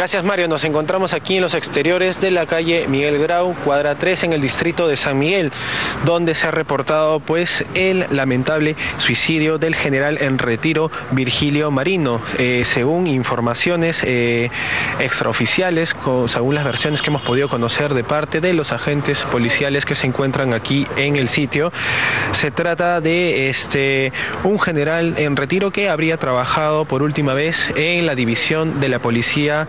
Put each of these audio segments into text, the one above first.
Gracias Mario, nos encontramos aquí en los exteriores de la calle Miguel Grau, cuadra 3 en el distrito de San Miguel, donde se ha reportado pues el lamentable suicidio del general en retiro Virgilio Marino. Eh, según informaciones eh, extraoficiales, según las versiones que hemos podido conocer de parte de los agentes policiales que se encuentran aquí en el sitio, se trata de este un general en retiro que habría trabajado por última vez en la división de la policía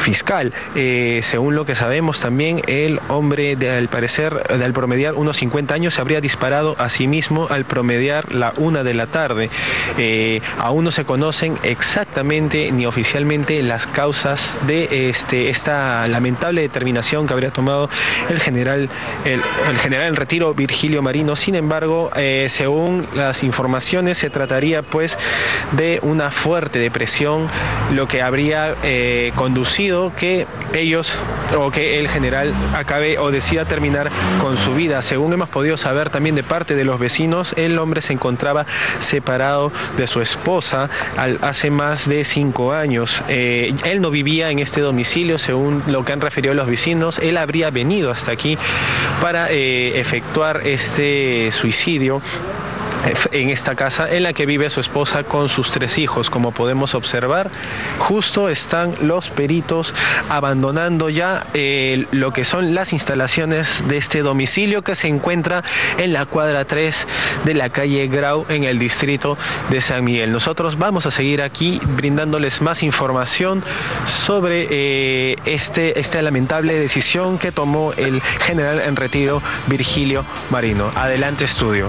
fiscal. Eh, según lo que sabemos también, el hombre de, al parecer, al promediar unos 50 años, se habría disparado a sí mismo al promediar la una de la tarde. Eh, aún no se conocen exactamente ni oficialmente las causas de este, esta lamentable determinación que habría tomado el general, el, general en retiro Virgilio Marino. Sin embargo, eh, según las informaciones, se trataría pues de una fuerte depresión, lo que habría conducido que ellos o que el general acabe o decida terminar con su vida. Según hemos podido saber también de parte de los vecinos, el hombre se encontraba separado de su esposa hace más de cinco años. Eh, él no vivía en este domicilio, según lo que han referido los vecinos. Él habría venido hasta aquí para eh, efectuar este suicidio en esta casa en la que vive su esposa con sus tres hijos. Como podemos observar, justo están los peritos abandonando ya eh, lo que son las instalaciones de este domicilio que se encuentra en la cuadra 3 de la calle Grau en el distrito de San Miguel. Nosotros vamos a seguir aquí brindándoles más información sobre eh, este, esta lamentable decisión que tomó el general en retiro Virgilio Marino. Adelante estudio.